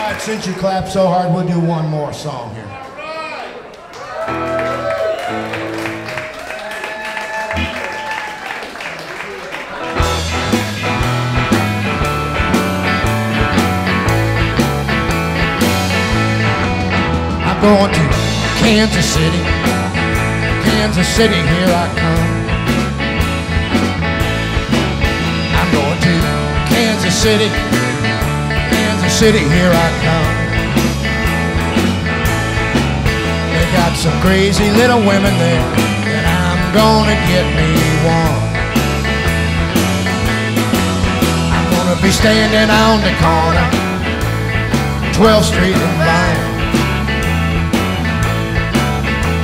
right, since you clapped so hard, we'll do one more song here. I'm going to Kansas City. Kansas City, here I come. I'm going to Kansas City. City, here I come. They got some crazy little women there, and I'm gonna get me one. I'm gonna be standing on the corner, 12th Street and Vine.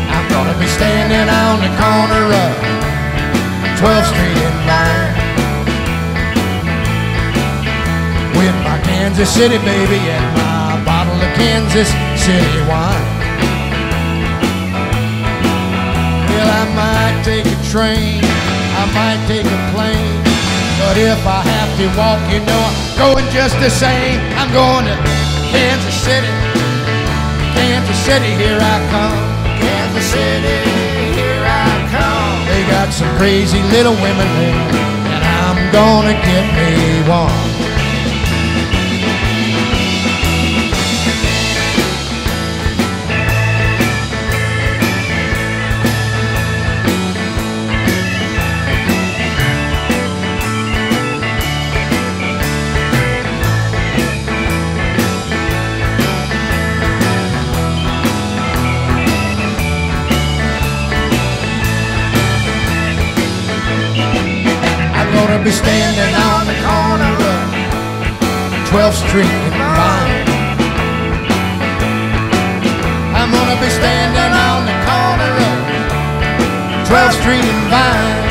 I'm gonna be standing on the corner of 12th Street and Kansas City baby and my bottle of Kansas City wine. Well, I might take a train, I might take a plane. But if I have to walk, you know I'm going just the same. I'm going to Kansas City, Kansas City, here I come. Kansas City, here I come. They got some crazy little women there, and I'm gonna get me one. Gonna be standing on the corner of 12th Street and Vine. I'm gonna be standing on the corner of 12th Street and Vine.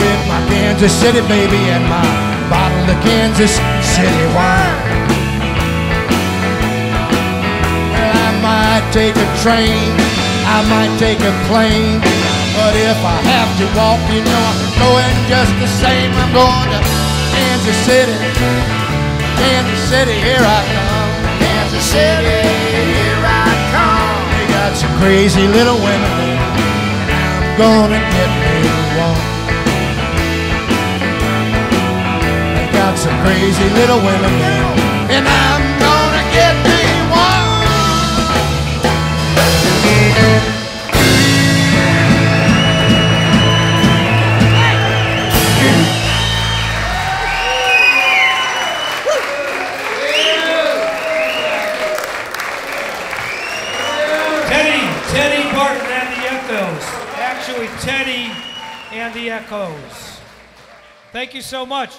With my Kansas City baby and my bottle of Kansas City wine. Well, I might take a train, I might take a plane. But if I have to walk, you know I'm going just the same. I'm going to Kansas City, Kansas City, here I come. Kansas City, here I come. They got some crazy little women there, and I'm gonna get me one. They got some crazy little women there, Echoes. Actually, Teddy and the Echoes. Thank you so much.